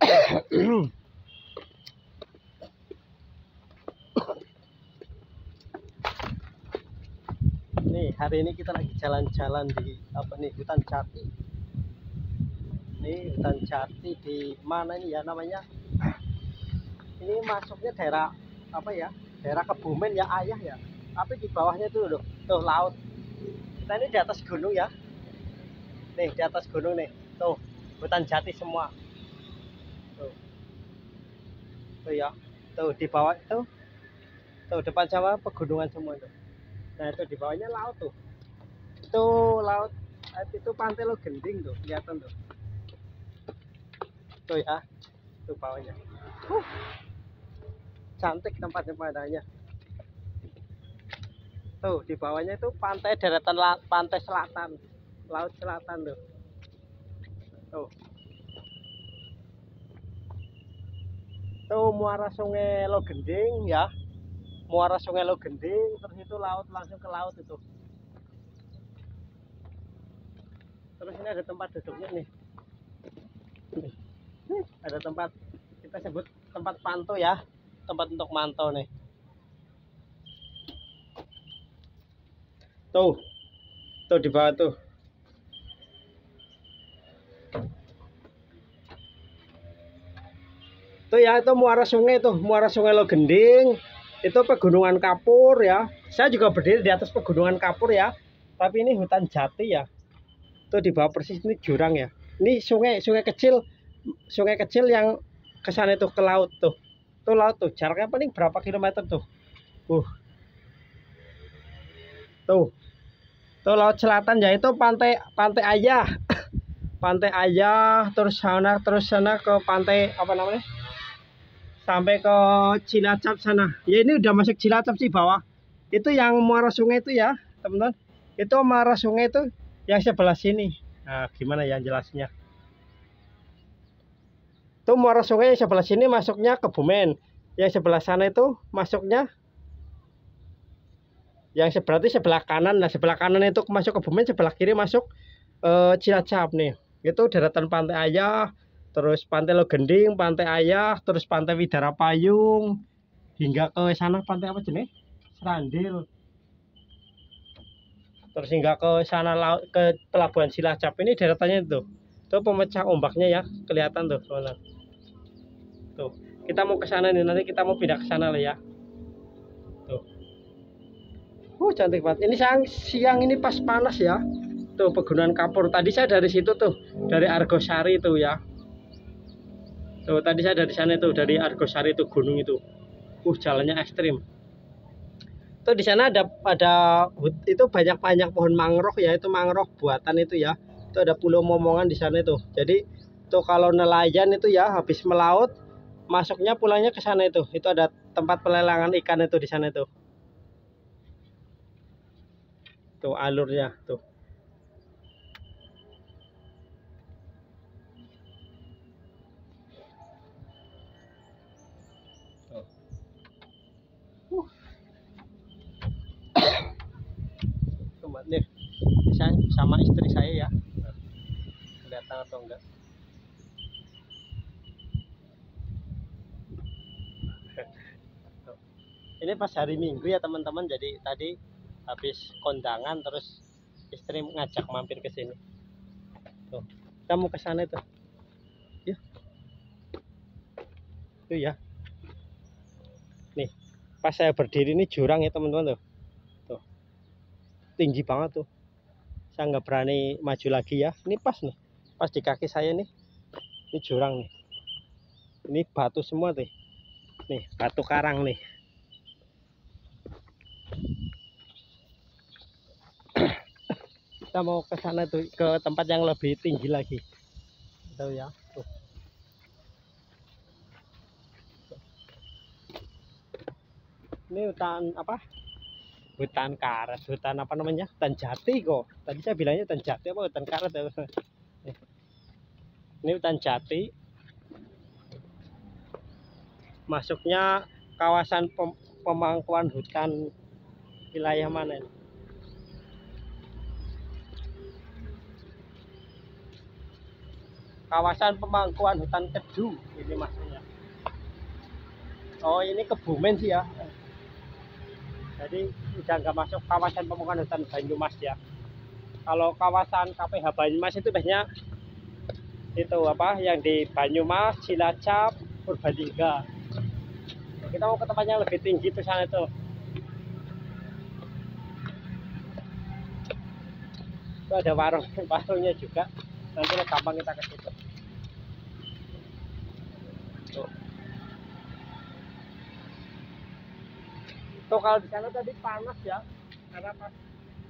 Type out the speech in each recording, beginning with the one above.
nih hari ini kita lagi jalan-jalan di apa nih hutan jati. Ini hutan jati di mana ini ya namanya? Ini masuknya daerah apa ya daerah Kebumen ya ayah ya. Tapi di bawahnya itu loh tuh laut. Kita ini di atas gunung ya. Nih di atas gunung nih. Tuh hutan jati semua tuh tuh ya. Tuh di bawah itu. Tuh depan sama pegunungan semua tuh nah itu di bawahnya laut tuh. Itu laut itu pantai lo gending tuh kelihatan tuh. Tuh ya tuh bawahnya. Uh, cantik tempat pemandangannya tuh di bawahnya itu pantai daratan pantai selatan. Laut selatan tuh. Tuh tuh muara sungai Logending ya. Muara sungai Logending terus itu laut langsung ke laut itu. Terus ini ada tempat duduknya nih. Nih. Nih, ada tempat kita sebut tempat pantau ya. Tempat untuk mantau nih. Tuh. Tuh di bawah tuh tuh ya itu muara sungai tuh muara sungai Logending. Itu pegunungan kapur ya. Saya juga berdiri di atas pegunungan kapur ya. Tapi ini hutan jati ya. Tuh di bawah persis ini jurang ya. Ini sungai sungai kecil sungai kecil yang ke sana itu ke laut tuh. Tuh laut tuh jaraknya paling berapa kilometer tuh? Uh. Tuh. Tuh laut selatan ya itu pantai pantai ayah. Pantai ayah terus sana terus sana ke pantai apa namanya sampai ke Cilacap sana. Ya ini udah masuk Cilacap sih bawah. Itu yang muara sungai itu ya teman-teman. Itu muara sungai itu yang sebelah sini. Nah gimana ya jelasnya? Itu muara sungai yang sebelah sini masuknya ke Bumen. Yang sebelah sana itu masuknya yang berarti sebelah kanan. Nah sebelah kanan itu masuk ke Bumen sebelah kiri masuk eh, Cilacap nih. Itu daratan pantai ayah terus pantai Logending pantai ayah terus pantai Widara Payung hingga ke sana pantai apa jenis Serandil terus hingga ke sana laut ke pelabuhan Cilacap ini daratannya itu tuh pemecah ombaknya ya kelihatan tuh teman tuh kita mau ke sana nih nanti kita mau pindah ke sana lah ya. Tuh. Uh cantik banget. Ini siang siang ini pas panas ya. Tuh pegunungan kapur. Tadi saya dari situ tuh dari Argosari tuh ya tuh tadi saya dari sana tuh dari Argosari itu gunung itu. Uh jalannya ekstrim. Tuh di sana ada ada itu banyak banyak pohon mangrove ya itu mangrove buatan itu ya. Itu ada pulau momongan di sana itu. Jadi tuh kalau nelayan itu ya habis melaut masuknya pulangnya ke sana itu. Itu ada tempat pelelangan ikan itu di sana itu. Tuh alurnya Tuh. Mbak, nih saya sama istri saya ya. Kelihatan atau enggak? Ini pas hari minggu ya teman-teman. Jadi tadi habis kondangan terus istri ngajak mampir ke sini. Tuh kita mau ke sana itu ya. Tuh ya pas saya berdiri ini jurang ya teman-teman tuh. Tuh. Tinggi banget tuh. Saya nggak berani maju lagi ya. Ini pas nih. Pas di kaki saya nih. Ini jurang nih. Ini batu semua tuh. Nih batu karang nih. Kita mau ke sana tuh. Ke tempat yang lebih tinggi lagi. Tahu ya tuh. Ini hutan apa? Hutan karet hutan apa namanya? Hutan jati kok. Tadi saya bilangnya hutan jati apa hutan karet ya? Ini hutan jati. Masuknya kawasan pem- pemangkuan hutan wilayah mana? Ini? kawasan pemangkuan hutan kedu ini maksudnya. Oh ini kebumen sih ya jadi udah nggak masuk kawasan pemangkuan hutan Banyumas ya. Kalau kawasan KPH Banyumas itu biasanya itu apa yang di Banyumas, Cilacap, Purbalingga. Kita mau ke tempat yang lebih tinggi tuh sana tuh. Itu ada warung warungnya juga. Nanti gampang kita ke situ tuh. Tuh kalau di sana tadi panas ya karena pas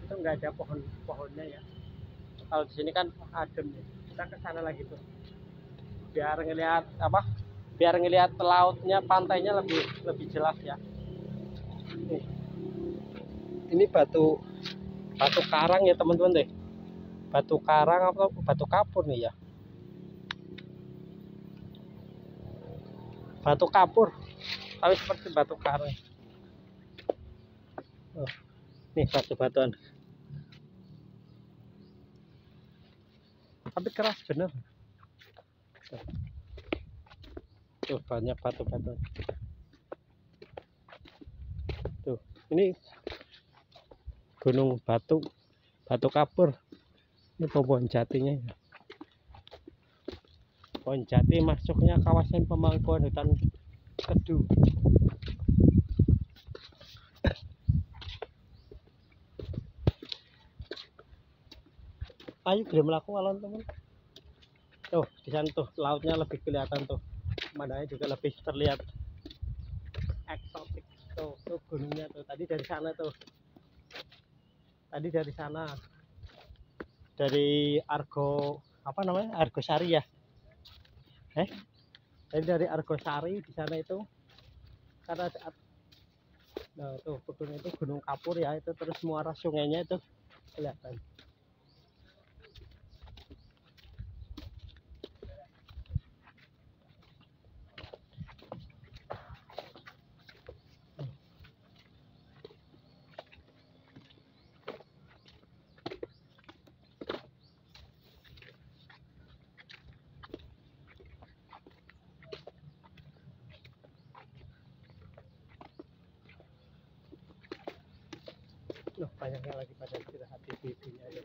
itu nggak ada pohon pohonnya ya. Kalau di sini kan adem ya. kita ke sana lagi tuh. Biar ngelihat apa biar ngelihat lautnya pantainya lebih lebih jelas ya. Nih. Ini batu batu karang ya teman-teman deh. Batu karang atau batu kapur nih ya. Batu kapur. Tapi seperti batu karang oh, nih batu-batuan tapi keras bener. Tuh banyak batu-batu tuh ini gunung batu batu kapur. Ini pohon jatinya ya. Pohon jati masuknya kawasan pemangkuan hutan kedu ayo belum melakukan alon teman tuh di sana tuh lautnya lebih kelihatan tuh. Pemandangannya juga lebih terlihat eksotik tuh tuh gunungnya tuh. Tadi dari sana tuh. Tadi dari sana. Dari Argo apa namanya? Argo Sari ya. Eh? Tadi dari Argo Sari di sana itu. Karena ada nah tuh gunung itu gunung kapur ya itu. Terus muara sungainya itu kelihatan Loh, banyak yang lagi pada istirahat di sini aja.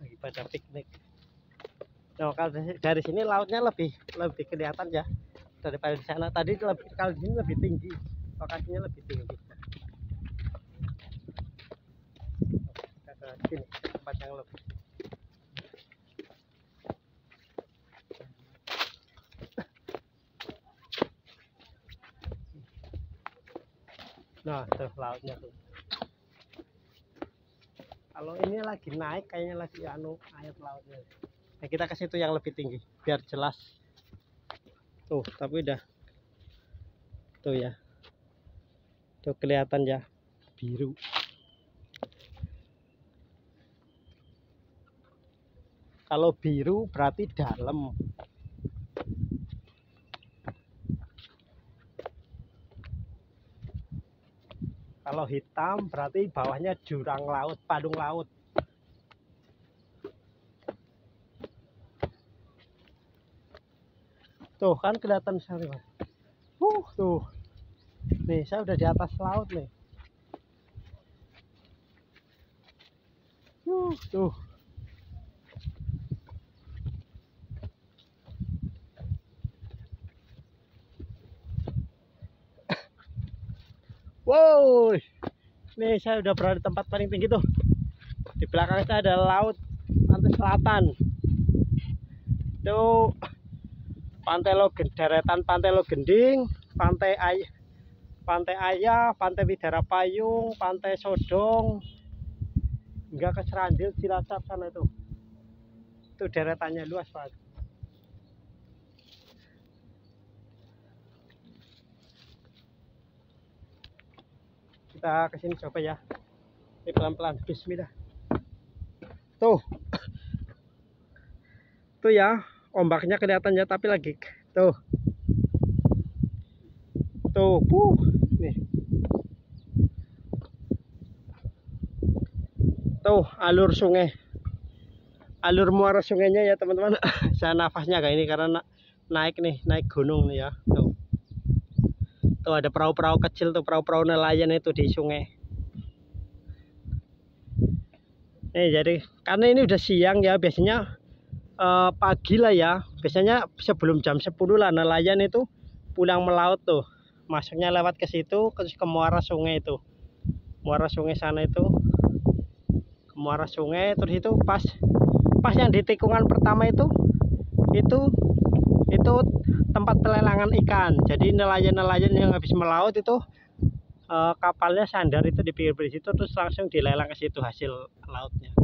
Lagi pada piknik. Nah, kalau dari, sini lautnya lebih lebih kelihatan ya daripada di sana. Tadi lebih kalau di sini lebih tinggi. Lokasinya lebih tinggi. Sini, tempat yang lebih. Nah, tuh lautnya tuh kalau ini lagi naik kayaknya lagi anu air lautnya. Nah, kita ke situ yang lebih tinggi biar jelas. Tuh tapi udah. Tuh ya. Tuh kelihatan ya. Biru. Kalau biru berarti dalam kalau hitam berarti bawahnya jurang laut padung laut. Tuh kan kelihatan sekali mas. Uh tuh. Nih saya udah di atas laut nih. Uh tuh Wow, nih saya udah berada di tempat paling tinggi tuh. Di belakang saya ada laut pantai selatan. Tuh pantai lo deretan pantai lo gending, pantai ay pantai ayah, pantai bidara payung, pantai sodong, hingga ke serandil cilacap sana itu. Itu deretannya luas banget. Kita ke sini coba ya. Ini pelan-pelan bismillah. Tuh. Tuh ya ombaknya kelihatan ya tapi lagi. Tuh. Tuh puh nih. Tuh alur sungai. Alur muara sungainya ya teman-teman. Saya nafasnya kayak ini karena na naik nih naik gunung nih ya. Tuh tuh ada perahu-perahu kecil tuh perahu-perahu nelayan itu di sungai. Nih jadi karena ini udah siang ya biasanya uh, pagi lah ya. Biasanya sebelum jam 10 lah nelayan itu pulang melaut tuh. Masuknya lewat ke situ ke, ke muara sungai itu. Muara sungai sana itu. Ke muara sungai terus itu pas pas yang di tikungan pertama itu itu itu tempat pelelangan ikan. Jadi nelayan-nelayan yang habis melaut itu uh, kapalnya sandar itu di pinggir-pinggir situ terus langsung dilelang ke situ hasil lautnya.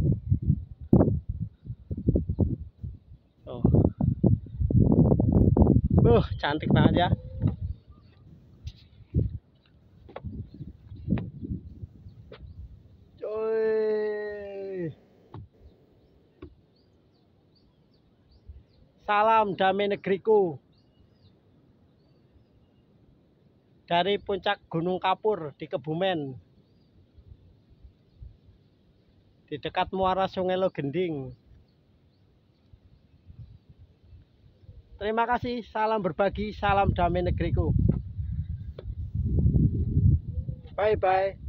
Oh uh cantik banget ya. Salam damai negeriku. Dari puncak Gunung Kapur di Kebumen. Di dekat muara Sungai Logending. Terima kasih, salam berbagi, salam damai negeriku. Bye-bye.